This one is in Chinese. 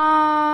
啊